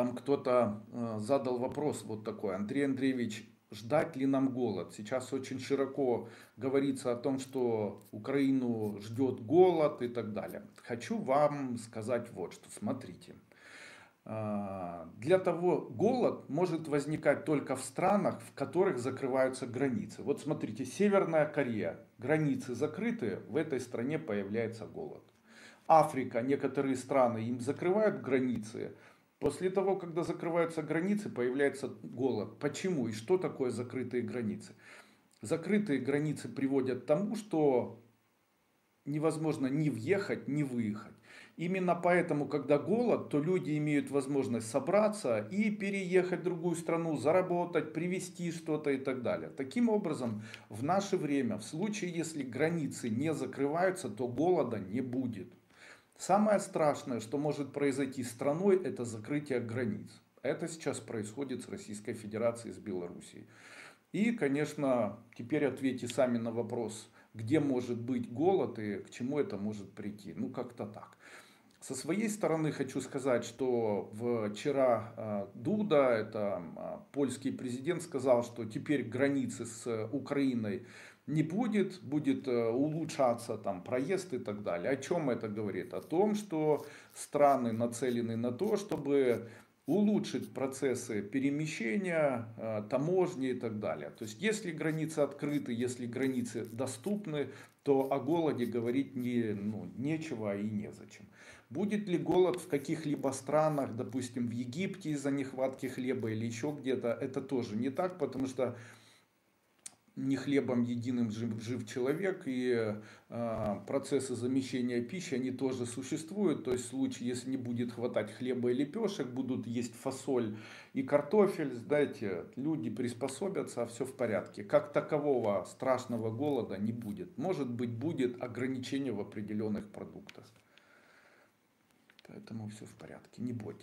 Там кто-то э, задал вопрос вот такой, Андрей Андреевич, ждать ли нам голод? Сейчас очень широко говорится о том, что Украину ждет голод и так далее. Хочу вам сказать вот что, смотрите. А, для того голод может возникать только в странах, в которых закрываются границы. Вот смотрите, Северная Корея, границы закрыты, в этой стране появляется голод. Африка, некоторые страны, им закрывают границы, После того, когда закрываются границы, появляется голод. Почему и что такое закрытые границы? Закрытые границы приводят к тому, что невозможно ни въехать, ни выехать. Именно поэтому, когда голод, то люди имеют возможность собраться и переехать в другую страну, заработать, привезти что-то и так далее. Таким образом, в наше время, в случае, если границы не закрываются, то голода не будет. Самое страшное, что может произойти страной, это закрытие границ. Это сейчас происходит с Российской Федерацией, с Белоруссией. И, конечно, теперь ответьте сами на вопрос, где может быть голод и к чему это может прийти. Ну, как-то так. Со своей стороны хочу сказать, что вчера а, Дуда, это а, польский президент, сказал, что теперь границы с Украиной не будет, будет э, улучшаться там проезд и так далее. О чем это говорит? О том, что страны нацелены на то, чтобы улучшить процессы перемещения, э, таможни и так далее. То есть, если границы открыты, если границы доступны, то о голоде говорить не, ну, нечего и незачем. Будет ли голод в каких-либо странах, допустим, в Египте из-за нехватки хлеба или еще где-то, это тоже не так, потому что не хлебом единым жив, жив человек, и э, процессы замещения пищи, они тоже существуют. То есть в случае, если не будет хватать хлеба и лепешек, будут есть фасоль и картофель, знаете, люди приспособятся, а все в порядке. Как такового страшного голода не будет. Может быть, будет ограничение в определенных продуктах. Поэтому все в порядке, не бойтесь.